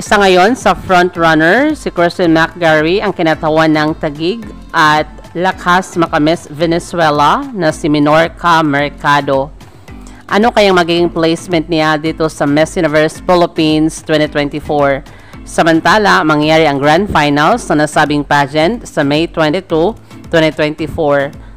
Isa ngayon sa frontrunner, si Kristen McGarry ang kinatawan ng Tagig at Lakas Makamis Venezuela na si Minorca Mercado. Ano kayang magiging placement niya dito sa Miss Universe Philippines 2024? Samantala, mangyayari ang Grand Finals sa nasabing pageant sa May 22, 2024.